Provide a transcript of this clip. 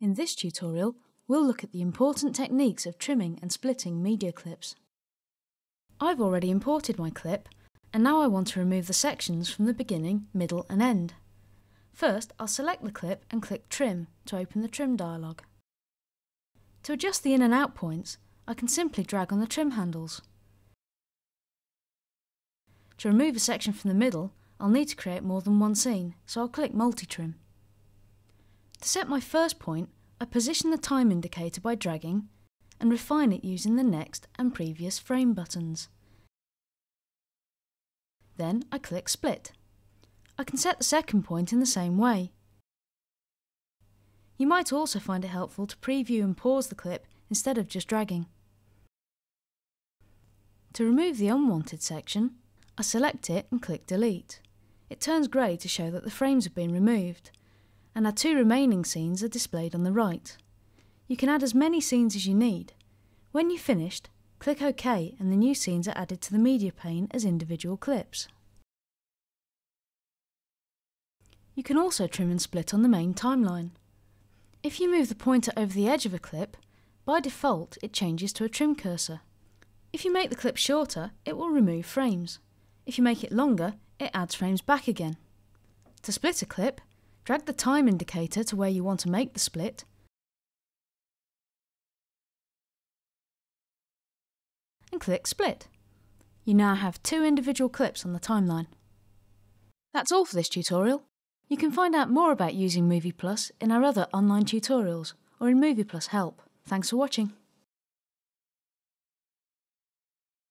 In this tutorial, we'll look at the important techniques of trimming and splitting media clips. I've already imported my clip, and now I want to remove the sections from the beginning, middle and end. First, I'll select the clip and click Trim to open the Trim dialog. To adjust the in and out points, I can simply drag on the trim handles. To remove a section from the middle, I'll need to create more than one scene, so I'll click Multi-Trim. To set my first point, I position the time indicator by dragging and refine it using the next and previous frame buttons. Then I click Split. I can set the second point in the same way. You might also find it helpful to preview and pause the clip instead of just dragging. To remove the unwanted section, I select it and click Delete. It turns grey to show that the frames have been removed and our two remaining scenes are displayed on the right. You can add as many scenes as you need. When you've finished, click OK and the new scenes are added to the media pane as individual clips. You can also trim and split on the main timeline. If you move the pointer over the edge of a clip, by default it changes to a trim cursor. If you make the clip shorter, it will remove frames. If you make it longer, it adds frames back again. To split a clip, Drag the time indicator to where you want to make the split and click Split. You now have two individual clips on the timeline. That's all for this tutorial. You can find out more about using MoviePlus in our other online tutorials or in MoviePlus Help. Thanks for watching.